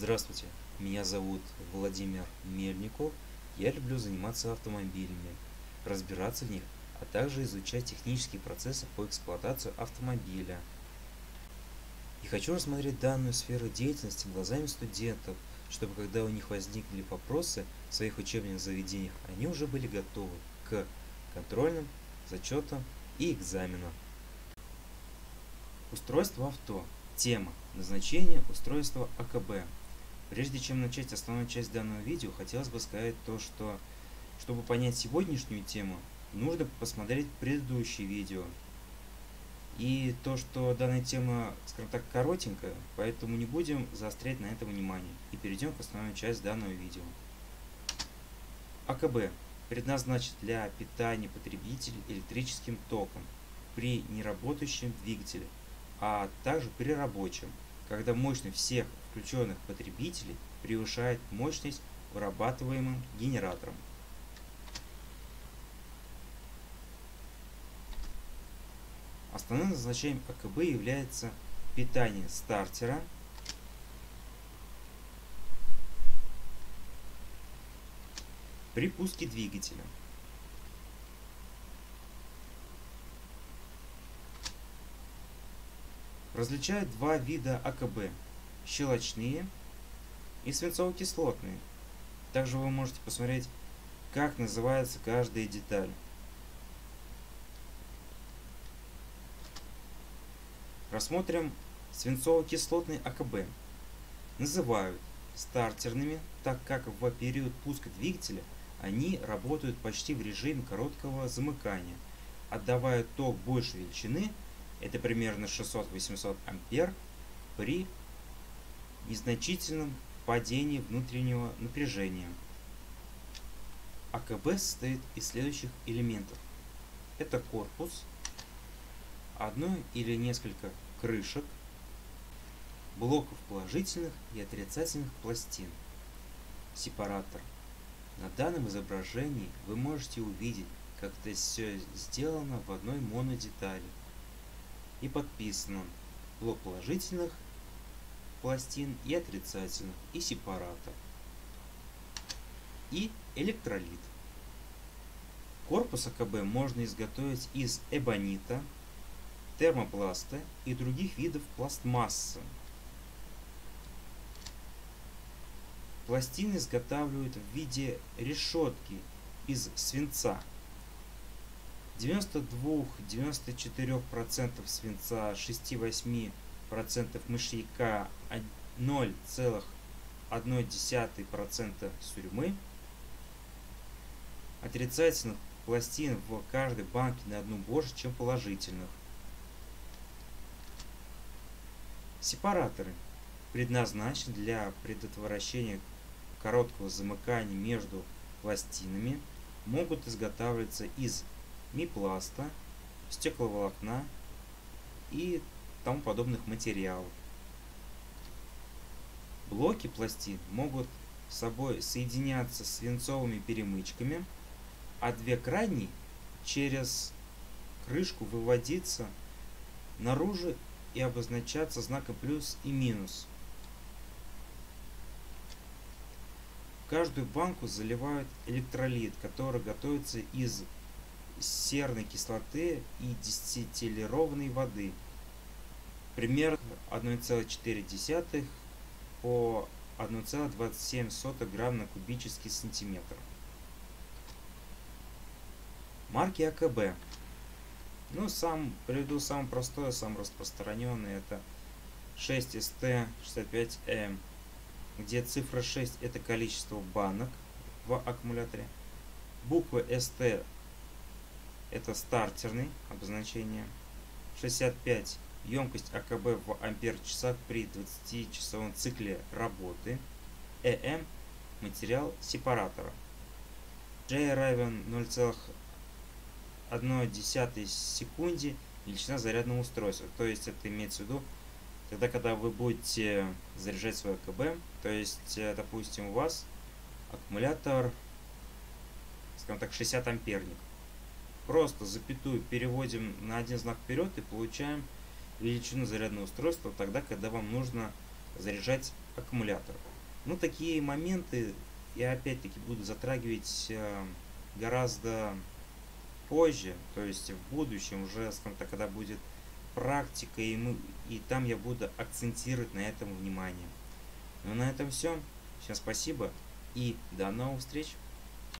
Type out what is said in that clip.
Здравствуйте, меня зовут Владимир Мельников. Я люблю заниматься автомобилями, разбираться в них, а также изучать технические процессы по эксплуатации автомобиля. И хочу рассмотреть данную сферу деятельности глазами студентов, чтобы когда у них возникли вопросы в своих учебных заведениях, они уже были готовы к контрольным, зачетам и экзаменам. Устройство авто. Тема. Назначение устройства АКБ. Прежде чем начать основную часть данного видео, хотелось бы сказать то, что чтобы понять сегодняшнюю тему, нужно посмотреть предыдущие видео. И то, что данная тема, скажем так, коротенькая, поэтому не будем заострять на этом внимание. И перейдем к основной части данного видео. АКБ предназначен для питания потребителей электрическим током при неработающем двигателе, а также при рабочем, когда мощность всех включенных потребителей превышает мощность вырабатываемым генератором. Основным назначением АКБ является питание стартера при пуске двигателя. Различают два вида АКБ – щелочные и свинцово-кислотные. Также вы можете посмотреть, как называется каждая деталь. Рассмотрим свинцово-кислотный АКБ. Называют стартерными, так как в период пуска двигателя они работают почти в режиме короткого замыкания, отдавая ток большей величины, это примерно 600-800 ампер, при незначительном падении внутреннего напряжения. АКБ состоит из следующих элементов. Это корпус, одно или несколько крышек, блоков положительных и отрицательных пластин, сепаратор. На данном изображении вы можете увидеть, как это все сделано в одной монодетали и подписано блок положительных пластин и отрицательных и сепаратор и электролит. Корпус АКБ можно изготовить из эбонита, термопласта и других видов пластмассы. Пластины изготавливают в виде решетки из свинца. 92-94% свинца, 6-8% мышьяка, 0,1% сурьмы, отрицательных пластин в каждой банке на одну больше, чем положительных. Сепараторы предназначены для предотвращения короткого замыкания между пластинами, могут изготавливаться из мипласта, стекловолокна и тому подобных материалов. Блоки пластин могут с собой соединяться свинцовыми перемычками, а две крайние через крышку выводиться наружу и обозначаться знаком плюс и минус. Каждую банку заливают электролит, который готовится из серной кислоты и дистиллированной воды. Примерно 1,4 по 1,27 грамм на кубический сантиметр. Марки АКБ. Ну, сам приведу самый простой, самый распространенный. Это 6ST65M, где цифра 6 это количество банок в аккумуляторе. Буква ST это стартерный обозначение. 65 емкость АКБ в ампер-часах при 20-часовом цикле работы. ЭМ материал сепаратора. J равен 0,1 секунде величина зарядного устройства. То есть это имеется в виду, тогда, когда вы будете заряжать свой АКБ, то есть, э, допустим, у вас аккумулятор, скажем так, 60 амперник Просто запятую переводим на один знак вперед и получаем величину зарядного устройства тогда, когда вам нужно заряжать аккумуляторов. Ну, такие моменты я опять-таки буду затрагивать э, гораздо позже, то есть в будущем уже, скажем так, когда будет практика, и, мы, и там я буду акцентировать на этом внимание. Ну, на этом все. Всем спасибо и до новых встреч!